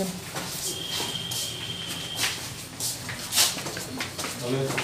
지금. 아, 네.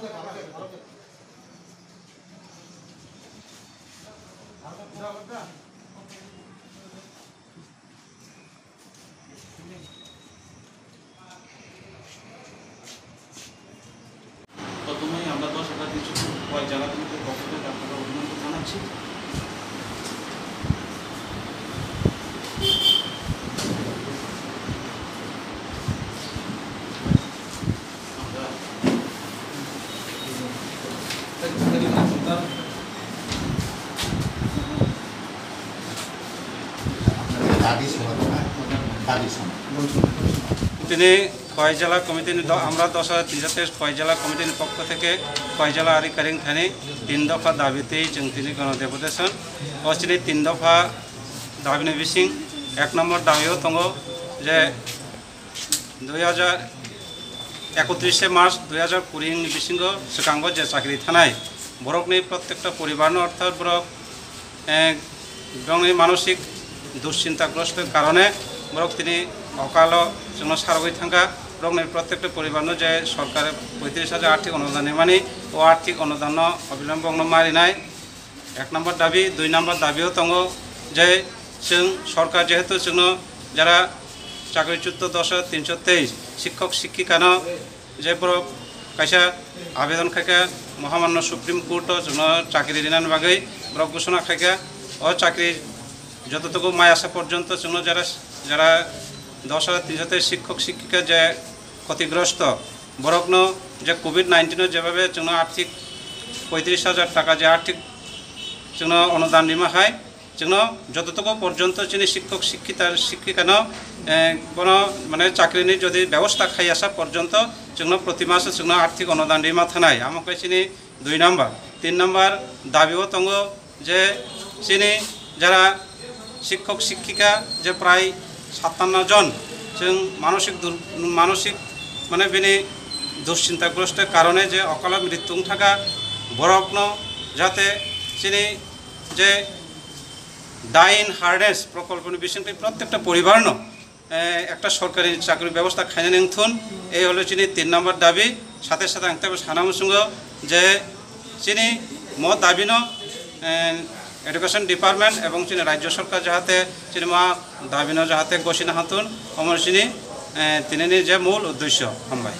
다음 달 가봐야 돼. 다음 달. 다음 달. তিনি খয় জেলা কমিটি আমরা দশ হাজার তিনশো খয় জেলা কমিটির পক্ষ থেকে খয় জেলা আধিকারিক থানি। তিন দফা দাবিতে গণ গণদেপুটেশন অচিনি তিন দফা দাবি নেবিসিং এক নম্বর দাবিও তঙ্গ যে দুই হাজার একত্রিশে মার্চ দুই হাজার কুড়ি নিবিসিংহ সিকাঙ্গ যে চাকরি থানায়। বরকনি প্রত্যেকটা পরিবার অর্থাৎ বরক মানসিক দুশ্চিন্তাগ্রস্তের কারণে বরক তিনি অকাল জন্য সারগই থাকা রকমের প্রত্যেকটা পরিবার যে সরকারের পঁয়ত্রিশ হাজার আর্থিক অনুদান মানি ও আর্থিক অনুদান অবিলম্বগ্ন মারি নাই। এক নম্বর দাবি, দুই নম্বর দাবিও তঙ্গ যে সরকার যেহেতু যেন যারা চাকরিচ্যুত দশ তিনশো তেইশ, শিক্ষক শিক্ষিকা ন জয়পুর কাইসা আবেদন খাইকে, মহামান্য সুপ্রিম কোর্ট চাকরি দিনান বাগেই ব্রক ঘোষণা খাইকে ও চাকরি যতটুকু মায় আসা পর্যন্ত চুন যারা যারা দশ হাজার তিনশো তেইশ শিক্ষক শিক্ষিকা যে ক্ষতিগ্রস্ত, বরকন যে কোভিড নাইন্টিনের যেভাবে চুন আর্থিক পঁয়ত্রিশ হাজার টাকা যে আর্থিক চুন অনুদান নিমা হয় যতটুকু পর্যন্ত যিনি শিক্ষক শিক্ষিতার ন কোনো মানে চাকরি নিয়ে যদি ব্যবস্থা খাই আসা পর্যন্ত সেগুলো প্রতি মাসে সেগুলো আর্থিক অনুদান মাথা নাই। আমাকে চিনি দুই নম্বর। তিন নম্বর, দাবিও তঙ্গ যে চিনি যারা শিক্ষক, শিক্ষিকা যে প্রায় সাতান্ন জন যেন মানসিক মানসিক মানে বিনি দুশ্চিন্তাগ্রস্তের কারণে যে অকাল মৃত্যু থাকা বরগ্ন যাতে চিনি যে ডাইন হার্ডেস প্রকল্প বিষয়টি প্রত্যেকটা পরিবার ন একটা সরকারি চাকরির ব্যবস্থা খাইনে নিংথুন এই হলো চিনি তিন নম্বর দাবি। সাথে সাথে আনতে হবে সঙ্গে যে চিনি ম দাবিন এডুকেশন ডিপার্টমেন্ট এবং চিনি রাজ্য সরকার যাহাতে চিনি মা দাবিন যাহাতে গোসিনা হাতুন, অমর চিনি তিনি যে মূল উদ্দেশ্য। হামবাই